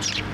you